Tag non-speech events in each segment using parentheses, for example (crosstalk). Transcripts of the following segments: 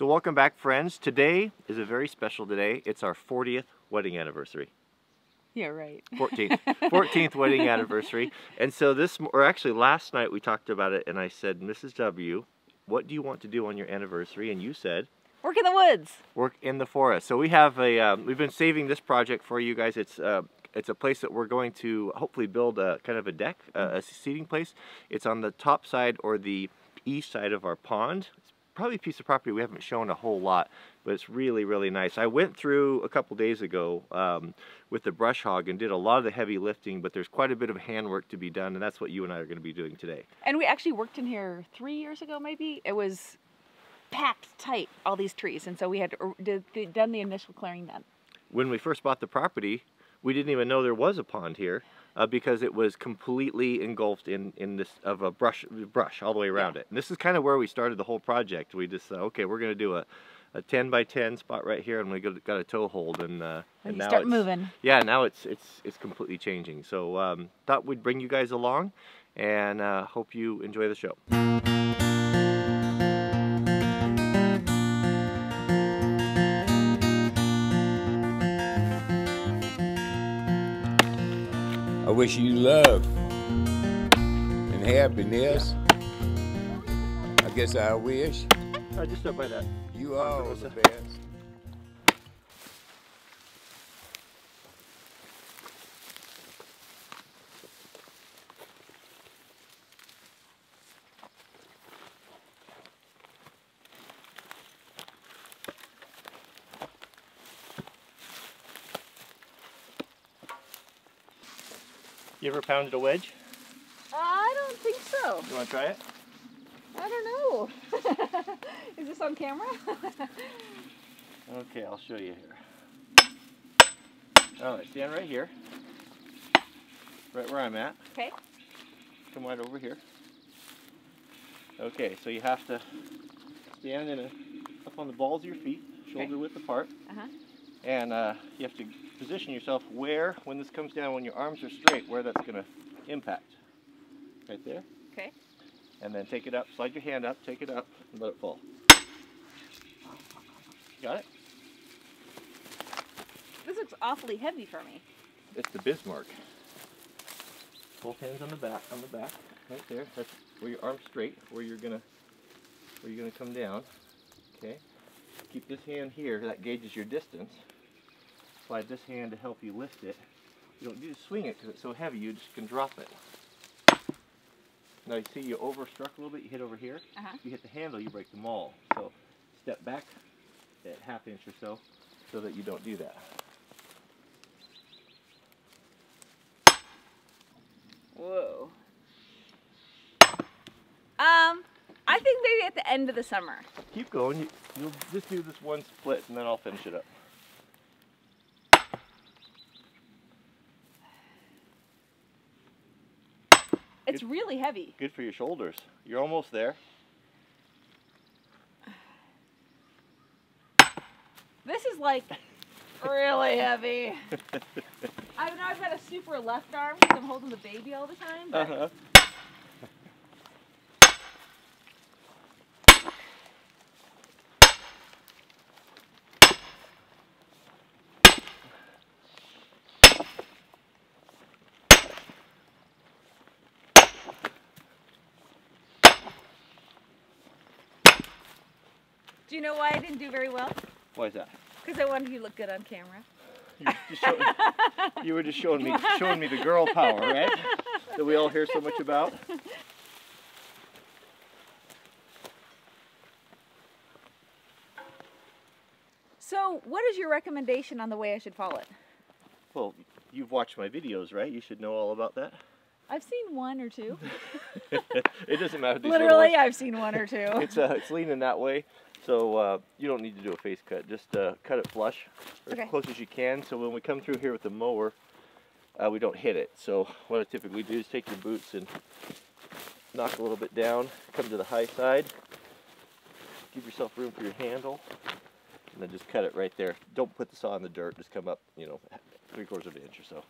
So welcome back friends. Today is a very special day. It's our 40th wedding anniversary. Yeah, right. 14th. 14th (laughs) wedding anniversary. And so this, or actually last night we talked about it and I said, Mrs. W, what do you want to do on your anniversary? And you said, Work in the woods. Work in the forest. So we have a, um, we've been saving this project for you guys. It's uh, it's a place that we're going to hopefully build a kind of a deck, uh, a seating place. It's on the top side or the east side of our pond. Probably a piece of property we haven't shown a whole lot, but it's really, really nice. I went through a couple days ago um, with the brush hog and did a lot of the heavy lifting, but there's quite a bit of handwork to be done, and that's what you and I are going to be doing today. And we actually worked in here three years ago, maybe. It was packed tight, all these trees, and so we had did, done the initial clearing then. When we first bought the property, we didn't even know there was a pond here uh, because it was completely engulfed in, in this of a brush brush all the way around yeah. it. And this is kind of where we started the whole project. We just uh, okay, we're going to do a, a 10 by 10 spot right here, and we got, got a toe hold, and, uh, and now start it's, moving. Yeah, now it's it's it's completely changing. So um, thought we'd bring you guys along, and uh, hope you enjoy the show. Wish you love and happiness. I guess I wish. I just up by that. You are the best. You ever pounded a wedge? I don't think so. You want to try it? I don't know. (laughs) Is this on camera? (laughs) okay, I'll show you here. All right, stand right here. Right where I'm at. Okay. Come right over here. Okay, so you have to stand in a, up on the balls of your feet, shoulder okay. width apart. Uh-huh. And uh, you have to position yourself where, when this comes down, when your arms are straight, where that's going to impact. Right there. Okay. And then take it up, slide your hand up, take it up, and let it fall. Got it? This looks awfully heavy for me. It's the Bismarck. Both hands on the back, on the back, right there. That's where your arm's straight, where you're gonna, where you're gonna come down. Okay. Keep this hand here. That gauges your distance slide this hand to help you lift it. You don't just swing it because it's so heavy, you just can drop it. Now you see you overstruck a little bit, you hit over here. Uh -huh. You hit the handle, you break the maul. So step back at half inch or so so that you don't do that. Whoa. Um, I think maybe at the end of the summer. Keep going. You, you'll just do this one split and then I'll finish it up. It's good, really heavy. Good for your shoulders. You're almost there. This is like really heavy. (laughs) I know I've got a super left arm because I'm holding the baby all the time. Uh -huh. You know why I didn't do very well? Why is that? Because I wanted you to look good on camera. You were just showing, (laughs) you were just showing me showing me the girl power, right? (laughs) That we all hear so much about. So, what is your recommendation on the way I should fall it? Well, you've watched my videos, right? You should know all about that. I've seen one or two. (laughs) it doesn't matter. Literally, I've seen one or two. it's uh, it's leaning that way, so uh, you don't need to do a face cut. Just uh, cut it flush, okay. as close as you can. So when we come through here with the mower, uh, we don't hit it. So what I typically do is take your boots and knock a little bit down, come to the high side, give yourself room for your handle, and then just cut it right there. Don't put the saw in the dirt. Just come up, you know, three quarters of an inch or so.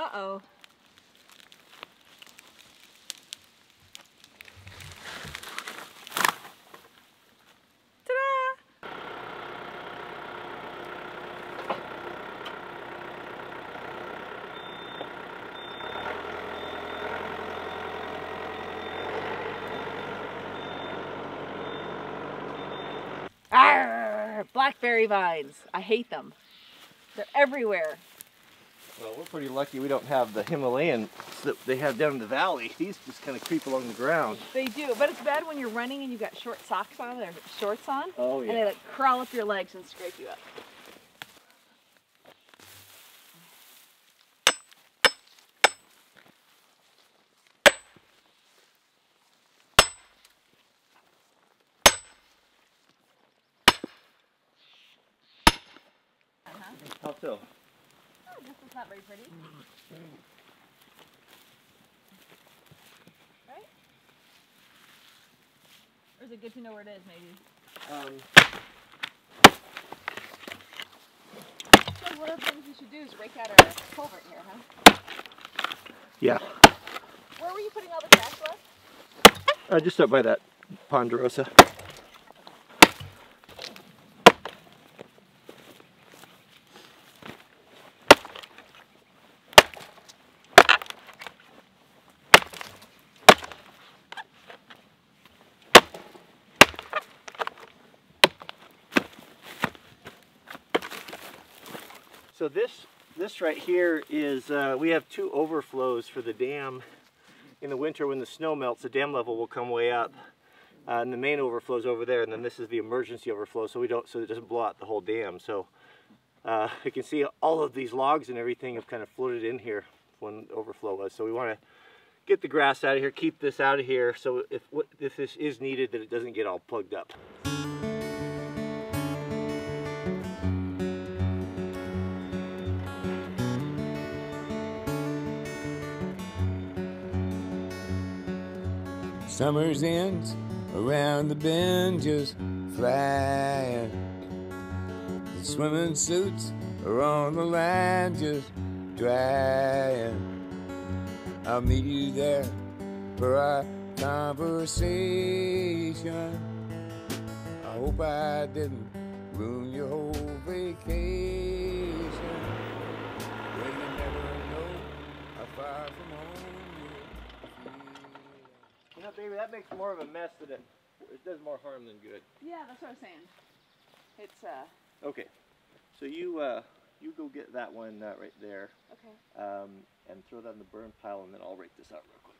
Uh-oh. Blackberry vines. I hate them. They're everywhere. Well, we're pretty lucky we don't have the Himalayan that they have down in the valley. These just kind of creep along the ground. They do, but it's bad when you're running and you've got short socks on or shorts on. Oh, And they like crawl up your legs and scrape you up. How so? This is not very pretty. Right? Or is it good to know where it is, maybe? Um, So one of the things we should do is rake out our culvert here, huh? yeah, Where were you putting all the trash left? uh, just up by that ponderosa. This this right here is uh, we have two overflows for the dam. In the winter, when the snow melts, the dam level will come way up, uh, and the main overflows over there. And then this is the emergency overflow, so we don't so it doesn't blow out the whole dam. So uh, you can see all of these logs and everything have kind of floated in here when overflow was. So we want to get the grass out of here, keep this out of here, so if if this is needed, that it doesn't get all plugged up. Summer's ends around the bend just flying. The swimming suits are on the line just drying. I'll meet you there for our conversation. I hope I didn't ruin your whole know, baby, that makes more of a mess than it. It does more harm than good. Yeah, that's what I'm saying. It's, uh, Okay, so you uh, you go get that one uh, right there, okay. um, and throw that in the burn pile, and then I'll rake this out real quick.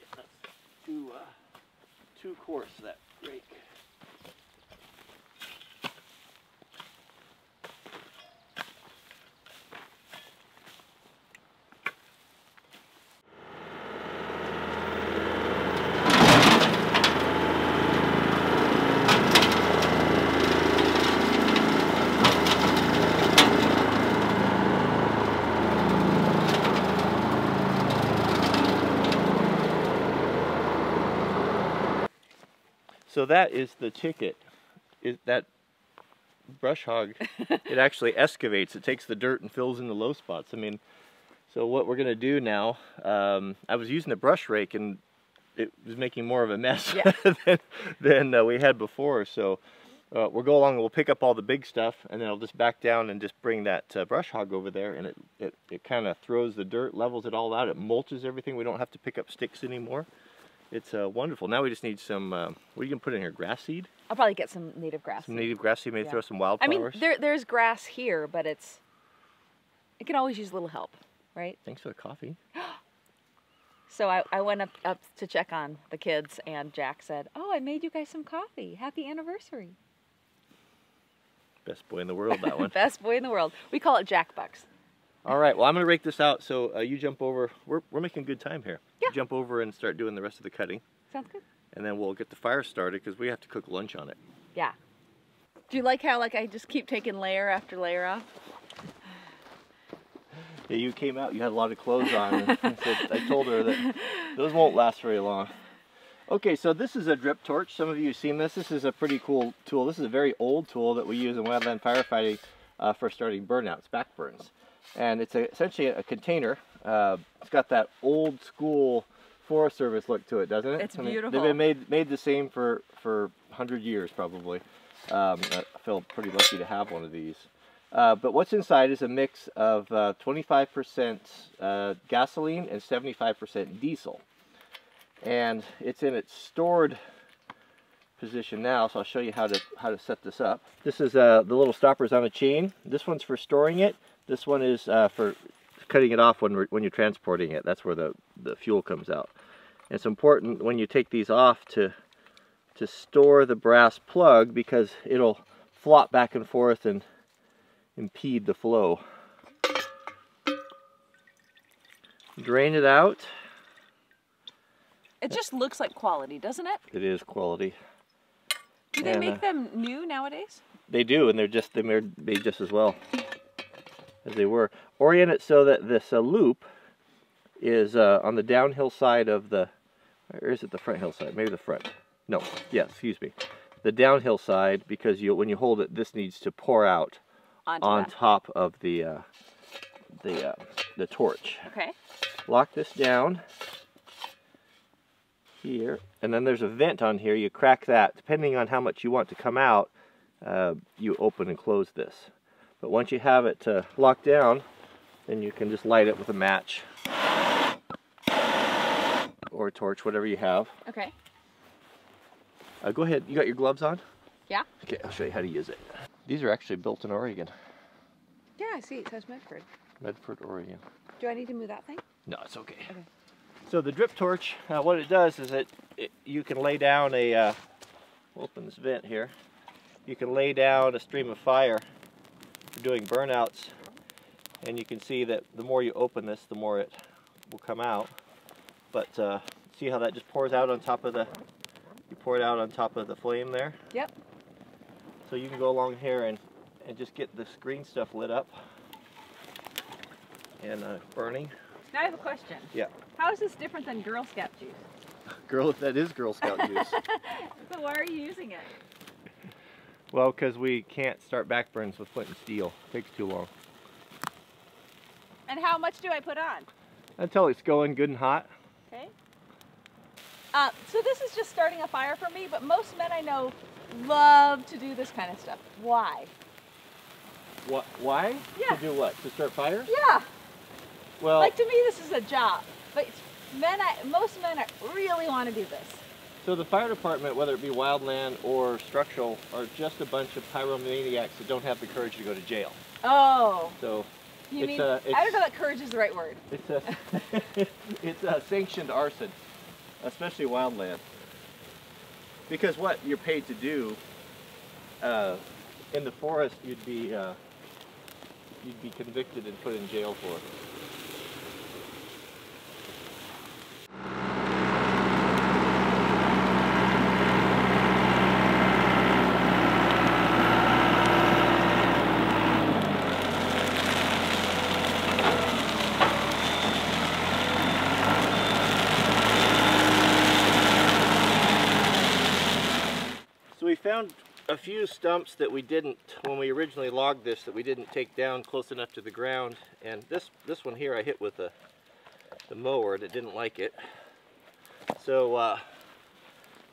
Yeah, that's two uh, two quarts that rake. So that is the ticket. Is that brush hog? (laughs) it actually excavates. It takes the dirt and fills in the low spots. I mean, so what we're gonna do now? Um, I was using the brush rake and it was making more of a mess Yeah. (laughs) than, than uh, we had before. So uh, we'll go along and we'll pick up all the big stuff and then I'll just back down and just bring that uh, brush hog over there and it, it, it kind of throws the dirt, levels it all out. It mulches everything. We don't have to pick up sticks anymore. It's uh, wonderful. Now we just need some, uh, what are you going to put in here? Grass seed? I'll probably get some native grass. Some seed. native grass seed, maybe Yeah. throw some wildflowers. I mean, there, there's grass here, but it's, it can always use a little help, right? Thanks for the coffee. (gasps) So I, I went up, up to check on the kids, and Jack said, Oh, I made you guys some coffee. Happy anniversary. Best boy in the world, that one. (laughs) Best boy in the world. We call it Jack Bucks. All right, well, I'm going to rake this out. So uh, you jump over. We're, we're making good time here. Yeah. You jump over and start doing the rest of the cutting. Sounds good. And then we'll get the fire started because we have to cook lunch on it. Yeah. Do you like how like I just keep taking layer after layer off? (sighs) Yeah, you came out, you had a lot of clothes on. And (laughs) I, said, I told her that those won't last very long. Okay, so this is a drip torch. Some of you have seen this. This is a pretty cool tool. This is a very old tool that we use in wildland firefighting uh, for starting burnouts, back burns. And it's a, essentially a container. Uh, it's got that old school Forest Service look to it, doesn't it? It's beautiful. They've been made made the same for for hundred years probably. Um, I feel pretty lucky to have one of these. Uh, but what's inside is a mix of 25% uh, gasoline and 75% diesel. And it's in its stored position now, so I'll show you how to how to set this up. This is uh, the little stoppers on a chain. This one's for storing it. This one is uh, for cutting it off when we're, when you're transporting it. That's where the the fuel comes out. And it's important when you take these off to to store the brass plug because it'll flop back and forth and impede the flow. Drain it out. It just looks like quality, doesn't it? It is quality. Do they And, make uh, them new nowadays? They do, and they're just they're made just as well as they were. Orient it so that this uh, loop is uh, on the downhill side of the, or is it the front hill side? Maybe the front. No, yeah, excuse me. The downhill side because you when you hold it, this needs to pour out Onto on that. top of the uh, the uh, the torch. Okay. lock this down here and then there's a vent on here you crack that depending on how much you want to come out uh, you open and close this but once you have it uh, locked down then you can just light it with a match or a torch whatever you have Okay. uh, go ahead you got your gloves on Yeah. okay I'll show you how to use it these are actually built in Oregon Yeah, I see. It says Medford. Medford Oregon Do I need to move that thing? No, it's okay. Okay. So the drip torch, uh, what it does is it, it you can lay down a, uh, we'll open this vent here. You can lay down a stream of fire doing burnouts, and you can see that the more you open this, the more it will come out. But uh, see how that just pours out on top of the, you pour it out on top of the flame there. Yep. So you can go along here and, and just get this green stuff lit up and uh, burning. Now I have a question. Yeah. How is this different than Girl Scout juice? (laughs) Girl, that is Girl Scout juice. (laughs) So why are you using it? Well, because we can't start back burns with flint and steel. takes too long. And how much do I put on? Until it's going good and hot. Okay. Uh, so this is just starting a fire for me, but most men I know love to do this kind of stuff. Why? What? Why? Yeah. To do what? To start fires? Yeah. Well, Like to me, this is a job. But men, I, most men really want to do this. So the fire department, whether it be wildland or structural, are just a bunch of pyromaniacs that don't have the courage to go to jail. Oh, So you It's, mean? uh, I don't know that courage is the right word. it's a (laughs) it's a sanctioned arson, especially wildland. Because what you're paid to do uh, in the forest, you'd be uh, you'd be convicted and put in jail for found a few stumps that we didn't, when we originally logged this, that we didn't take down close enough to the ground. And this this one here I hit with the, the mower that didn't like it. So uh,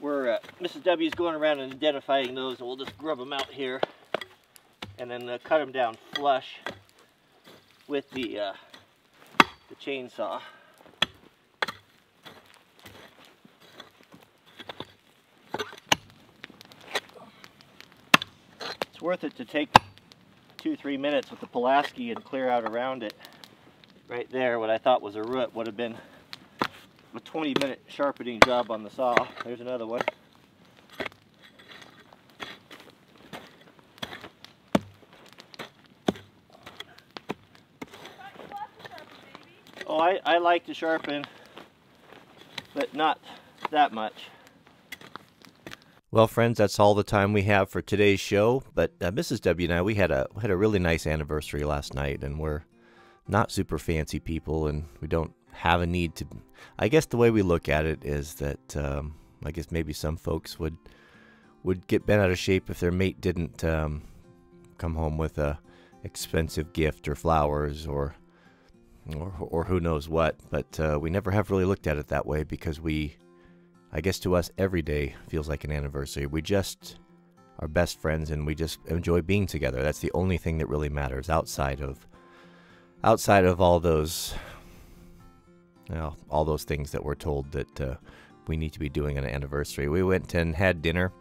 we're, uh, Mrs. W is going around and identifying those and we'll just grub them out here and then uh, cut them down flush with the, uh, the chainsaw. Worth it to take two, three minutes with the Pulaski and clear out around it. Right there, what I thought was a root would have been a 20 minute sharpening job on the saw. There's another one. Oh, I, I like to sharpen, but not that much. Well, friends, that's all the time we have for today's show. But uh, Mrs. W and I, we had a had a really nice anniversary last night, and we're not super fancy people, and we don't have a need to. I guess the way we look at it is that um, I guess maybe some folks would would get bent out of shape if their mate didn't um, come home with a expensive gift or flowers or or, or who knows what. But uh, we never have really looked at it that way because we, I guess to us, every day feels like an anniversary. We just are best friends and we just enjoy being together. That's the only thing that really matters outside of outside of all those you know, all those things that we're told that uh, we need to be doing on an anniversary. We went and had dinner,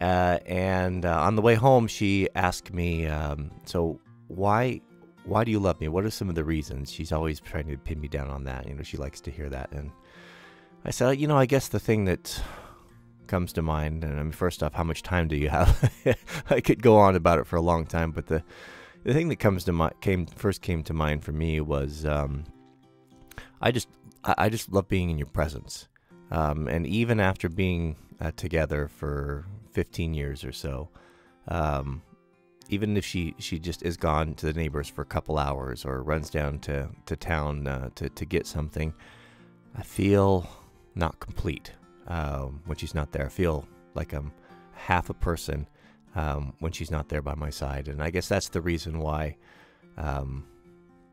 uh, and uh, on the way home, she asked me, um, "So why, why do you love me? What are some of the reasons?" She's always trying to pin me down on that. You know, she likes to hear that, and I said, "You know, I guess the thing that." comes to mind and I mean, first off how much time do you have (laughs) I could go on about it for a long time but the the thing that comes to mind came first came to mind for me was um, I just I just love being in your presence. Um, and even after being uh, together for 15 years or so, um, even if she, she just is gone to the neighbors for a couple hours or runs down to, to town uh, to, to get something, I feel not complete um, when she's not there. I feel like I'm half a person um, when she's not there by my side. And I guess that's the reason why, um,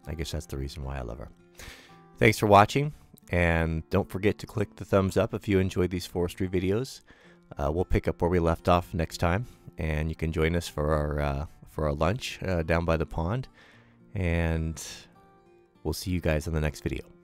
I guess that's the reason why I love her. Thanks for watching. And don't forget to click the thumbs up if you enjoyed these forestry videos. Uh, we'll pick up where we left off next time, and you can join us for our uh, for our lunch uh, down by the pond. And we'll see you guys in the next video.